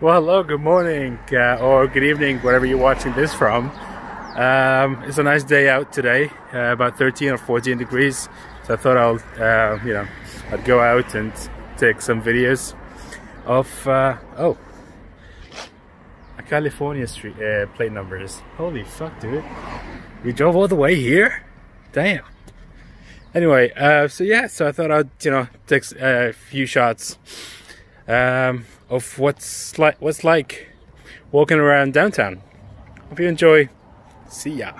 Well, hello, good morning, uh, or good evening, wherever you're watching this from. Um, it's a nice day out today, uh, about 13 or 14 degrees. So I thought I'll, uh, you know, I'd go out and take some videos of, uh, oh, a California street uh, plate numbers. Holy fuck, dude! We drove all the way here. Damn. Anyway, uh, so yeah, so I thought I'd, you know, take a few shots. Um, of what's like what's like walking around downtown. Hope you enjoy. See ya.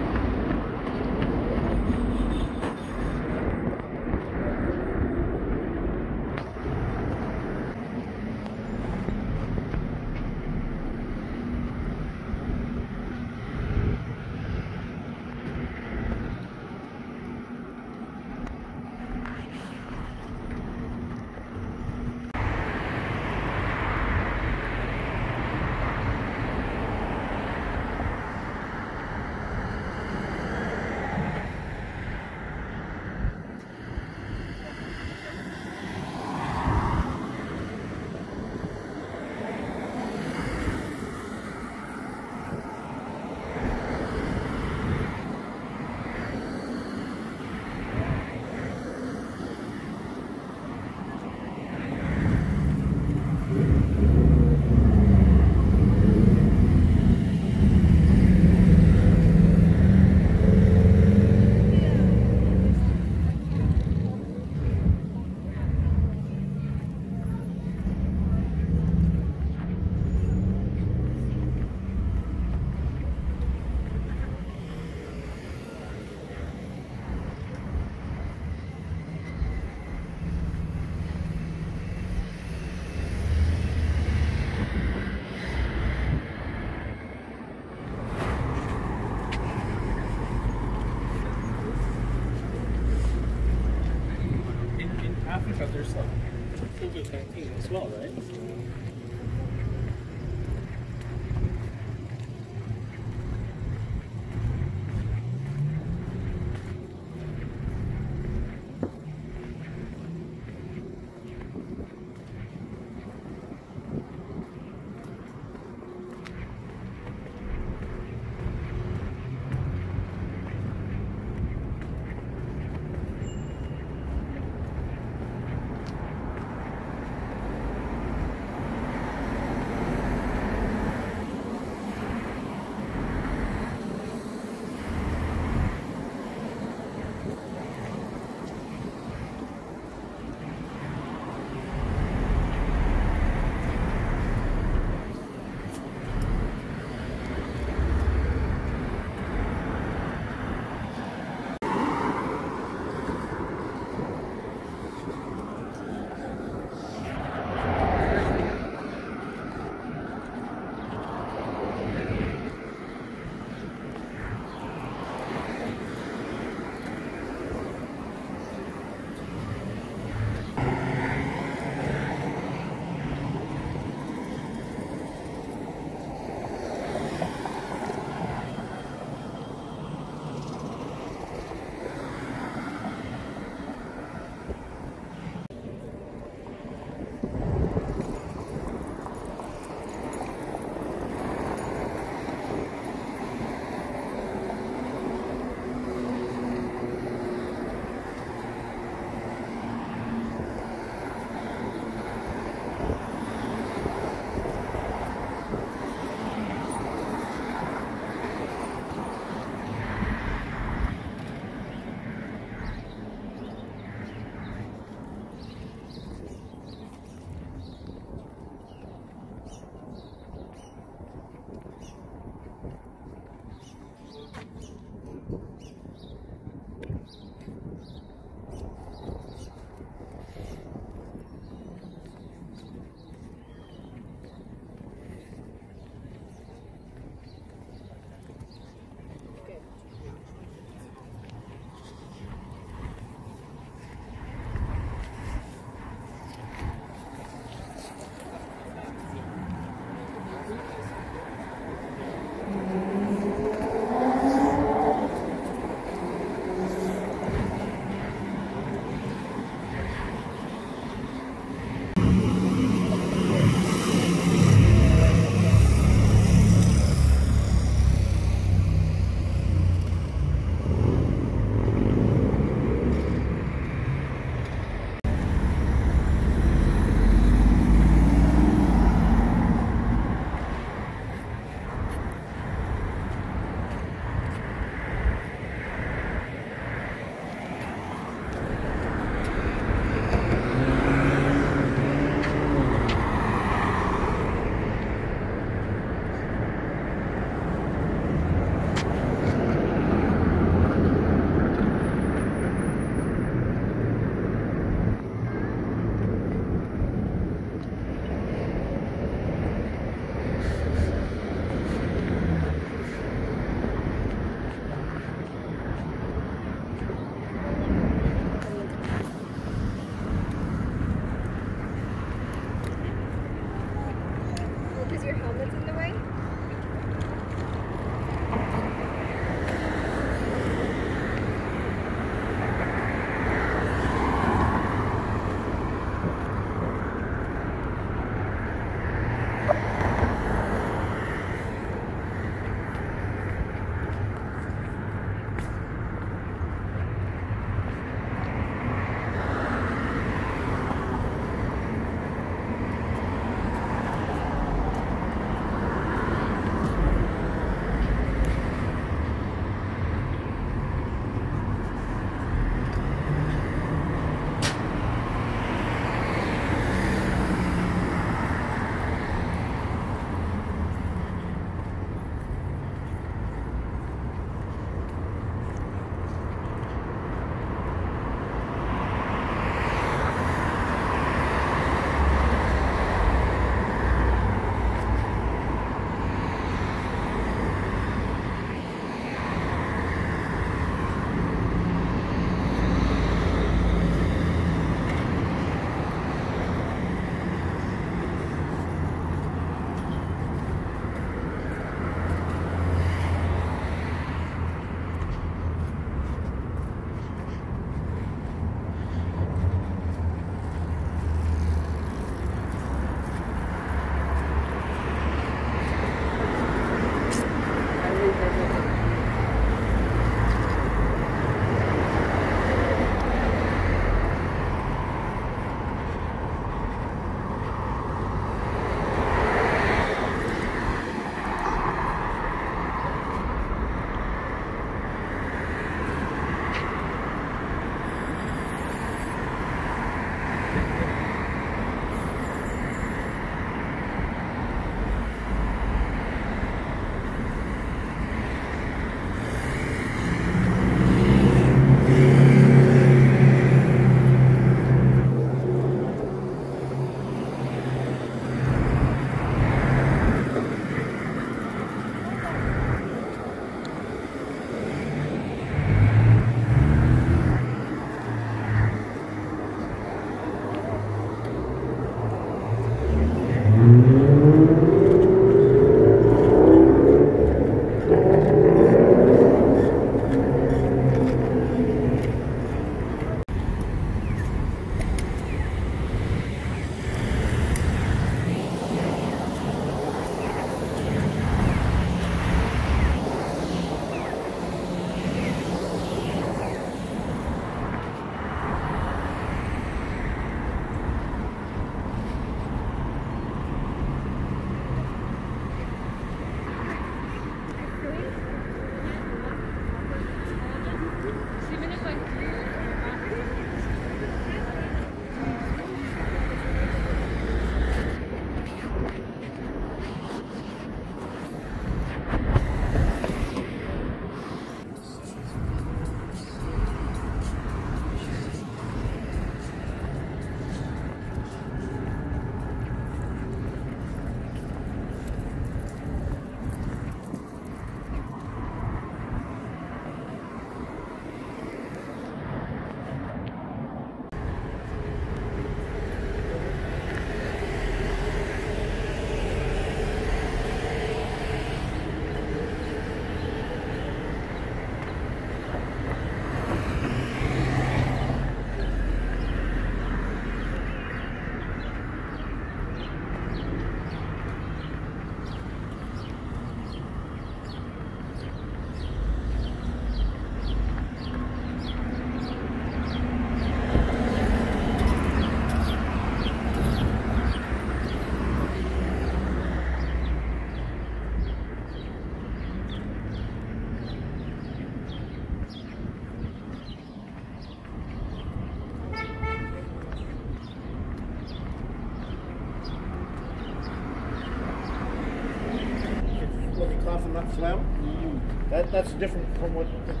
Different from what.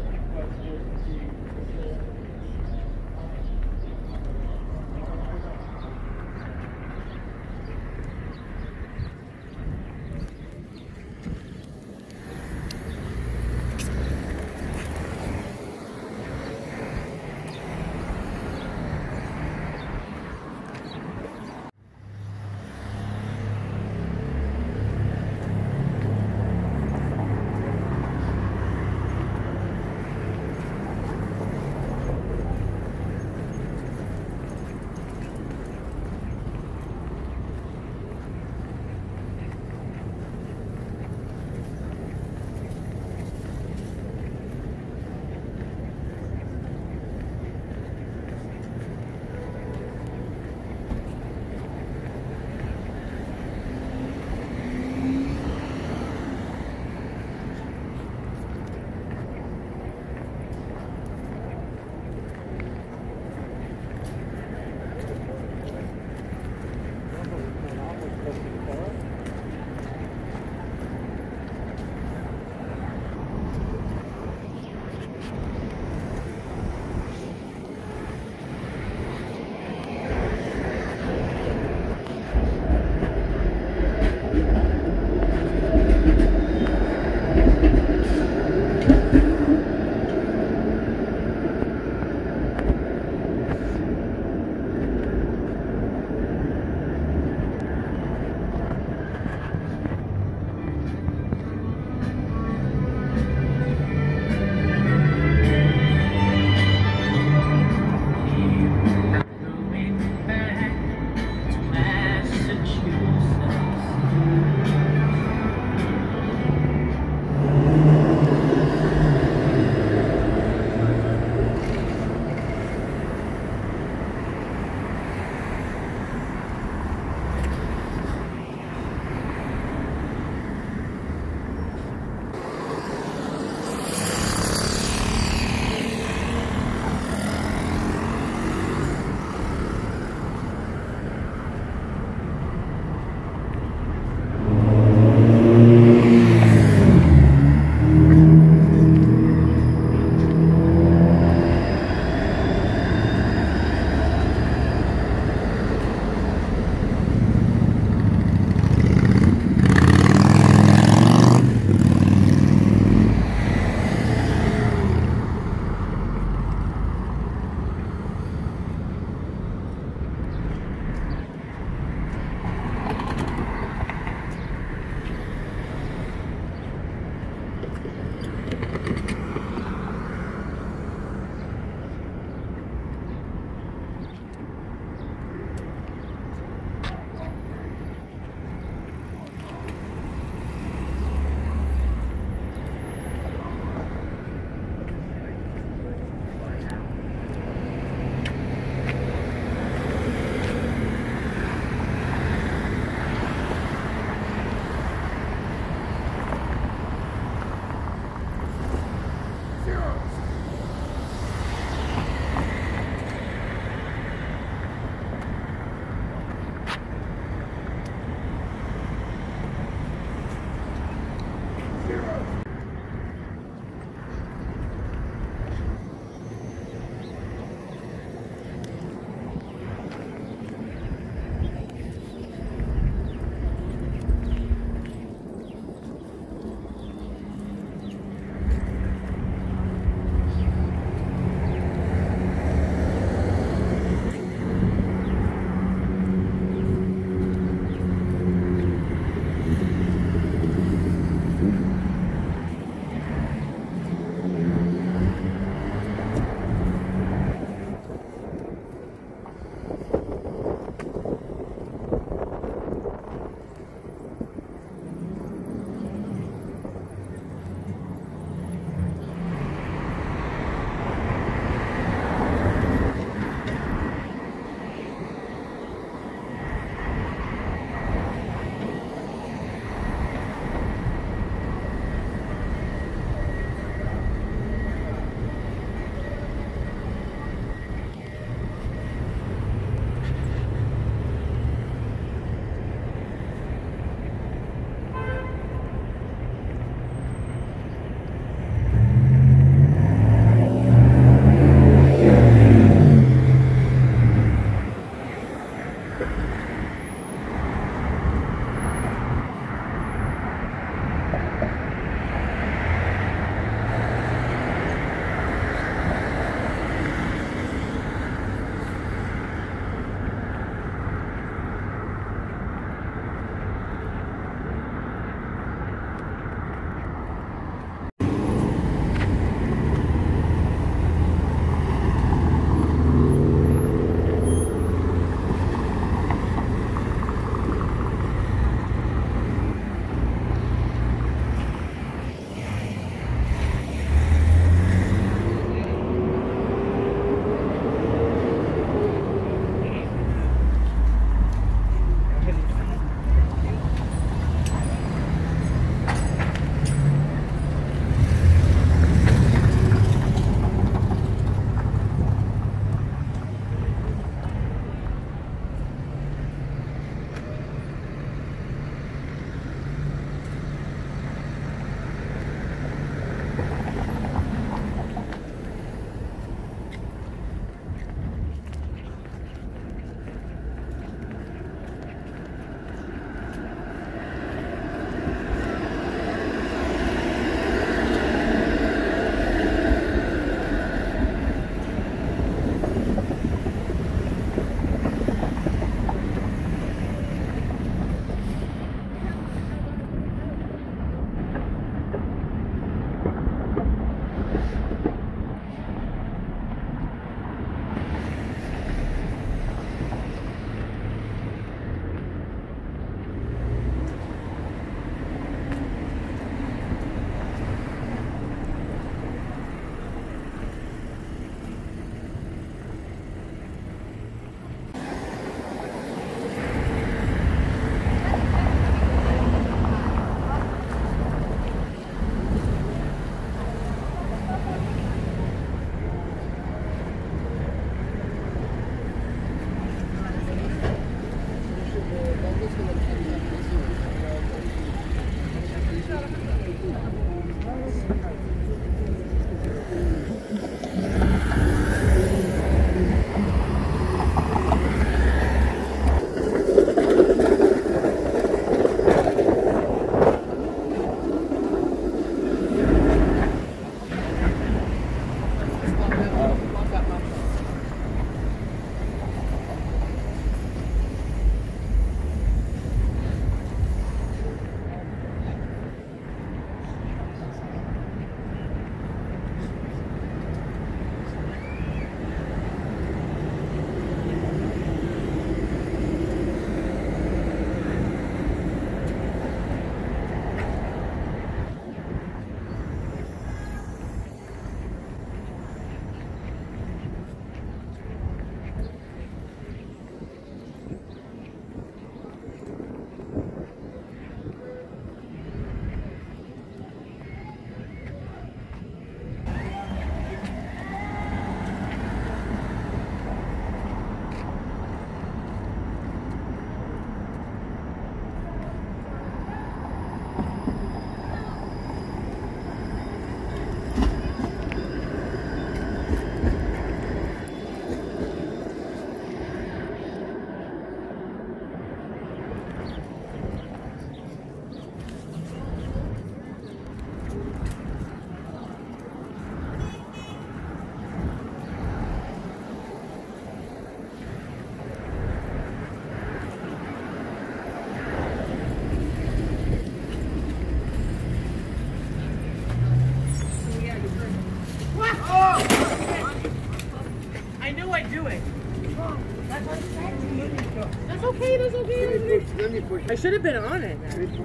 Should have been on it.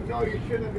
No, you shouldn't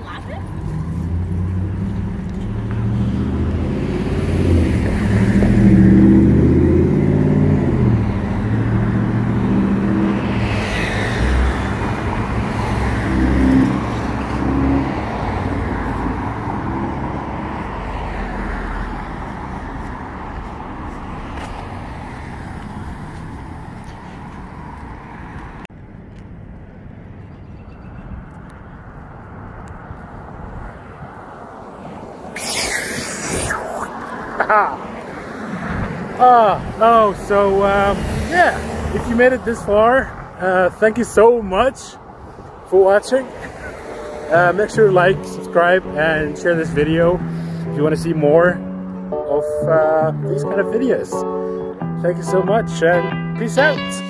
molasses? So um, yeah, if you made it this far, uh, thank you so much for watching. Uh, make sure to like, subscribe, and share this video if you want to see more of uh, these kind of videos. Thank you so much, and peace out.